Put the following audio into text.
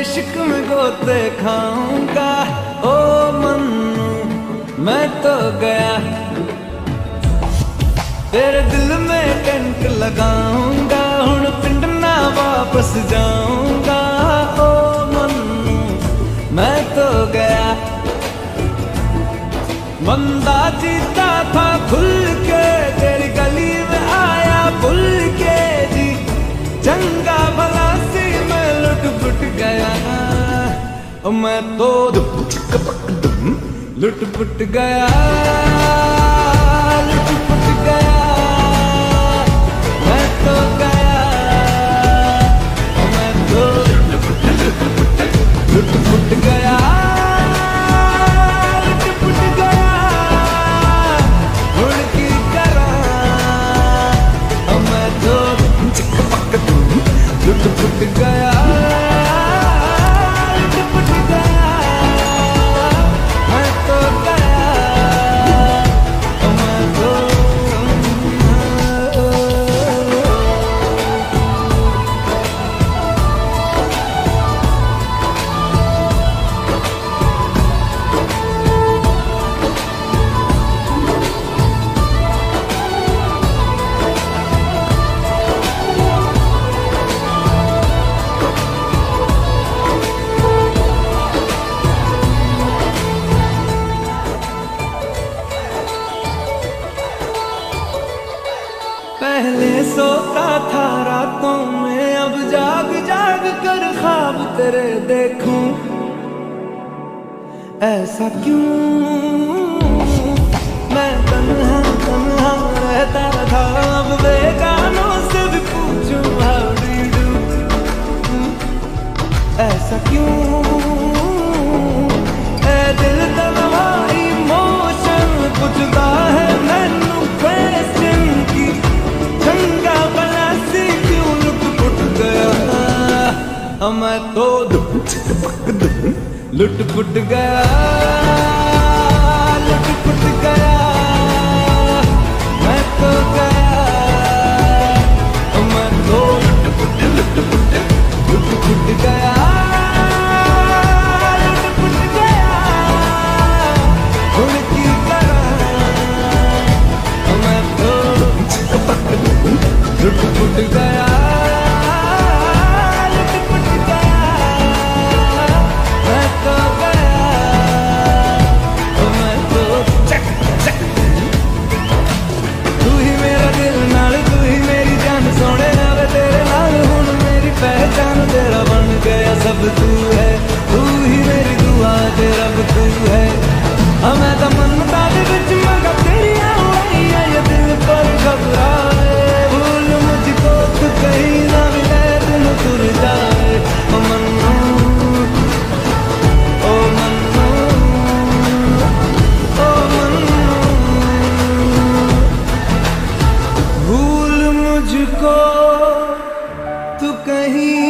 इश्क में गोते खाऊँगा। ओ मन्नू, मैं तो गया। तेरे दिल में कंट लगाऊँगा हूँ पिंड ना वापस जाऊँगा। ओ मन्नू, मैं तो गया। मंदा जीता था खुल के मैं तो लुट पुट गया। पहले सोता था रातों में, अब जाग जाग कर ख्वाब तेरे देखूँ। ऐसा क्यों? मैं तन्हा तन्हा रहता था, अब बेगानों से भी पूछूँ how do you ऐसा क्यों? ए दिल तलवा इमोशन पूछता है मैं तो लुट फुट गया लुट फुट गया। मैं तो गया नहीं